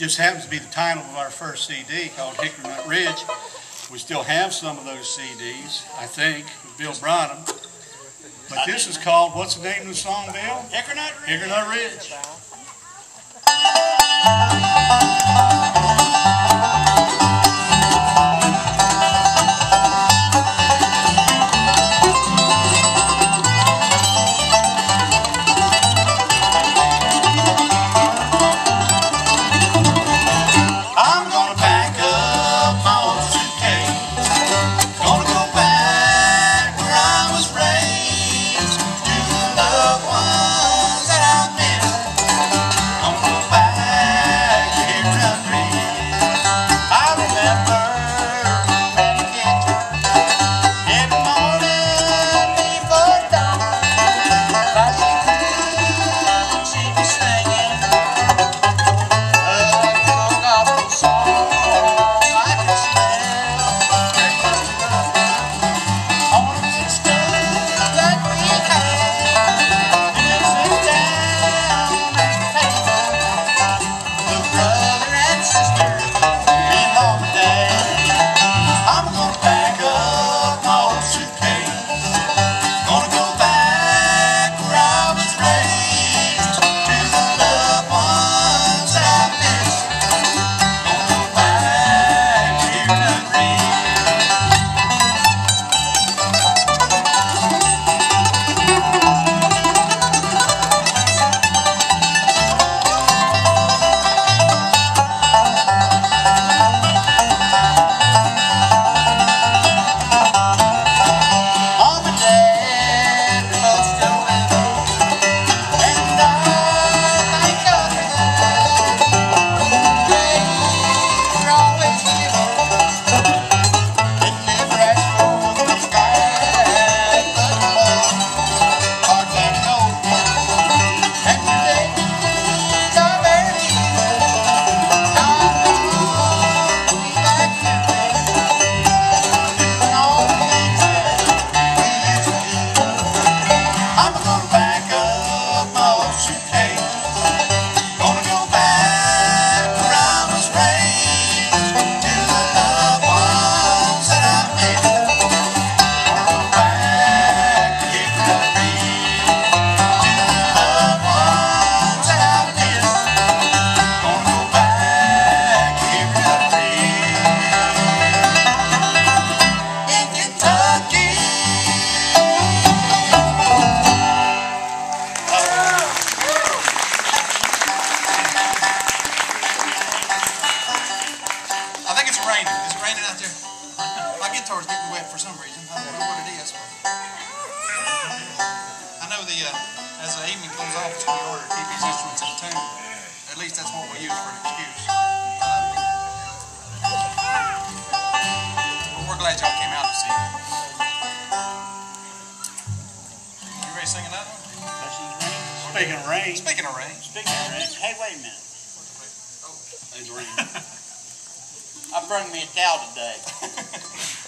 just happens to be the title of our first CD called Hickory Nut Ridge. We still have some of those CDs, I think, with Bill them. But this is called, what's the name of the song, Bill? Hickory Nut Ridge. Hickory Nut Ridge. the evening comes off, it's going to be order to keep these instruments in tune. At least that's what we use for an excuse. Uh, but we're glad y'all came out to see it. You ready to sing another one? Speaking of rain. Speaking of rain. Speaking of rain. Hey, wait a minute. Oh. It's raining. I brought me a towel today.